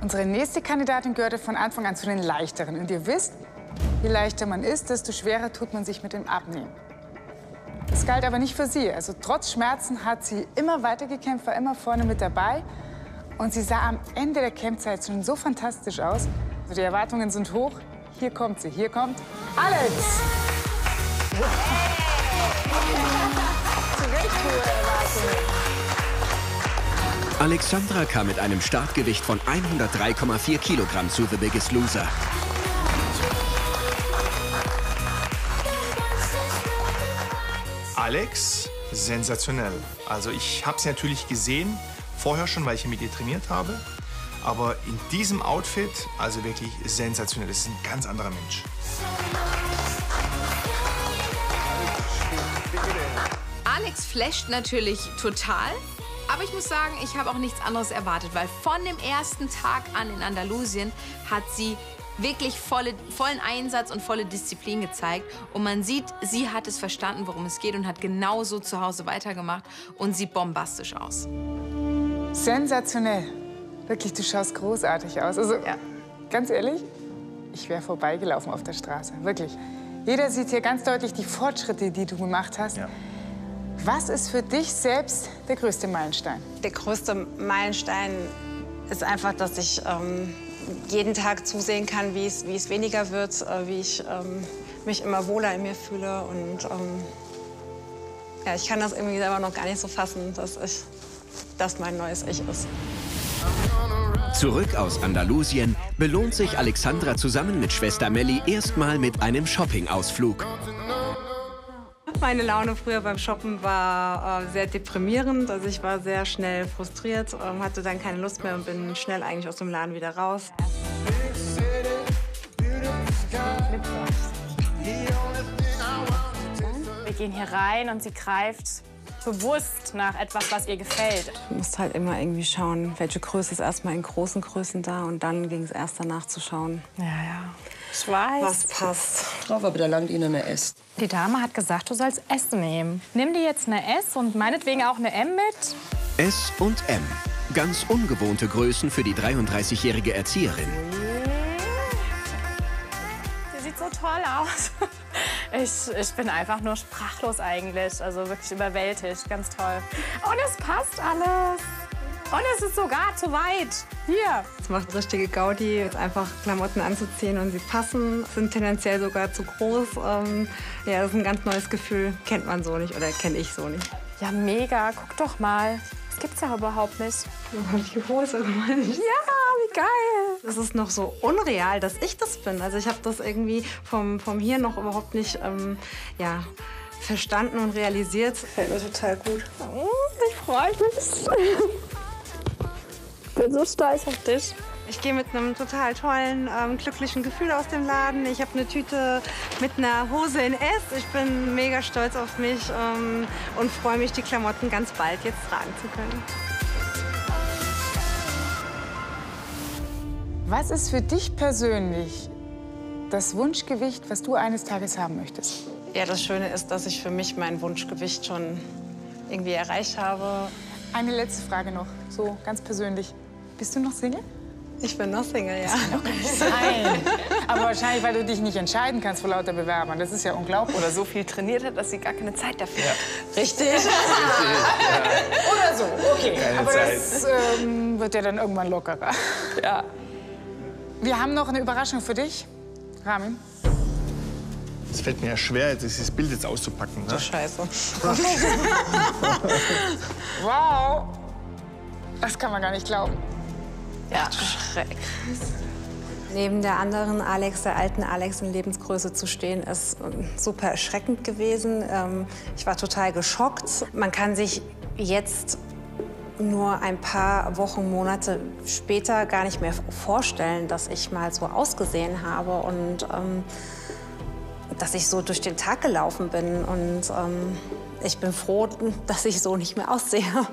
Unsere nächste Kandidatin gehörte von Anfang an zu den leichteren. Und ihr wisst, je leichter man ist, desto schwerer tut man sich mit dem Abnehmen. Das galt aber nicht für sie. Also trotz Schmerzen hat sie immer weiter gekämpft, war immer vorne mit dabei. Und sie sah am Ende der Campzeit schon so fantastisch aus. Also die Erwartungen sind hoch. Hier kommt sie, hier kommt Alex. Zu Recht hohe Erwartungen. Alexandra kam mit einem Startgewicht von 103,4 Kilogramm zu The Biggest Loser. Alex, sensationell. Also ich habe sie natürlich gesehen, vorher schon, weil ich mit ihr trainiert habe. Aber in diesem Outfit, also wirklich sensationell. Das ist ein ganz anderer Mensch. Alex flasht natürlich total. Aber ich muss sagen, ich habe auch nichts anderes erwartet, weil von dem ersten Tag an in Andalusien hat sie wirklich volle, vollen Einsatz und volle Disziplin gezeigt. Und man sieht, sie hat es verstanden, worum es geht und hat genauso zu Hause weitergemacht und sieht bombastisch aus. Sensationell. Wirklich, du schaust großartig aus. Also, Ja. ganz ehrlich, ich wäre vorbeigelaufen auf der Straße. Wirklich. Jeder sieht hier ganz deutlich die Fortschritte, die du gemacht hast. Ja. Was ist für dich selbst der größte Meilenstein? Der größte Meilenstein ist einfach, dass ich ähm, jeden Tag zusehen kann, wie es, wie es weniger wird, äh, wie ich ähm, mich immer wohler in mir fühle. Und ähm, ja, ich kann das irgendwie selber noch gar nicht so fassen, dass ich, das mein neues Ich ist. Zurück aus Andalusien belohnt sich Alexandra zusammen mit Schwester Melli erstmal mit einem Shopping-Ausflug. Meine Laune früher beim Shoppen war äh, sehr deprimierend. Also ich war sehr schnell frustriert, ähm, hatte dann keine Lust mehr und bin schnell eigentlich aus dem Laden wieder raus. Wir gehen hier rein und sie greift bewusst nach etwas, was ihr gefällt. Du musst halt immer irgendwie schauen, welche Größe ist erstmal in großen Größen da und dann ging es erst danach zu schauen, Ja, ja. Ich weiß. was passt. drauf, aber da langt Ihnen eine S. Die Dame hat gesagt, du sollst S nehmen. Nimm dir jetzt eine S und meinetwegen auch eine M mit. S und M. Ganz ungewohnte Größen für die 33-jährige Erzieherin. Sie sieht so toll aus. Ich, ich bin einfach nur sprachlos eigentlich. Also wirklich überwältigt. Ganz toll. Und es passt alles. Und es ist sogar zu weit. Hier. Es macht richtige Gaudi, jetzt einfach Klamotten anzuziehen und sie passen, sind tendenziell sogar zu groß. Ähm, ja, das ist ein ganz neues Gefühl, kennt man so nicht oder kenne ich so nicht. Ja, mega. Guck doch mal. Das gibt's ja überhaupt nicht. Die Hose. Ja, geil. Es ist noch so unreal, dass ich das bin. Also ich habe das irgendwie vom, vom Hier noch überhaupt nicht ähm, ja, verstanden und realisiert. Fällt mir total gut. Ich freue mich. Ich bin so stolz auf dich. Ich gehe mit einem total tollen, ähm, glücklichen Gefühl aus dem Laden. Ich habe eine Tüte mit einer Hose in S. Ich bin mega stolz auf mich ähm, und freue mich, die Klamotten ganz bald jetzt tragen zu können. Was ist für dich persönlich das Wunschgewicht, was du eines Tages haben möchtest? Ja, das Schöne ist, dass ich für mich mein Wunschgewicht schon irgendwie erreicht habe. Eine letzte Frage noch, so ganz persönlich. Bist du noch Single? Ich bin noch Single, ja. Nein. Aber wahrscheinlich, weil du dich nicht entscheiden kannst vor lauter Bewerbern. Das ist ja unglaublich. Oder so viel trainiert hat, dass sie gar keine Zeit dafür hat. Richtig. Oder so, okay. Keine Aber Zeit. das ähm, wird ja dann irgendwann lockerer. Ja. Wir haben noch eine Überraschung für dich. Ramin. Es fällt mir ja schwer, dieses Bild jetzt auszupacken. Ne? Scheiße. Wow. Das kann man gar nicht glauben. Ja, schreck. Neben der anderen Alex, der alten Alex in Lebensgröße zu stehen, ist ähm, super erschreckend gewesen. Ähm, Ich war total geschockt. Man kann sich jetzt nur ein paar Wochen, Monate später gar nicht mehr vorstellen, dass ich mal so ausgesehen habe und ähm, dass ich so durch den Tag gelaufen bin. Und ähm, ich bin froh, dass ich so nicht mehr aussehe.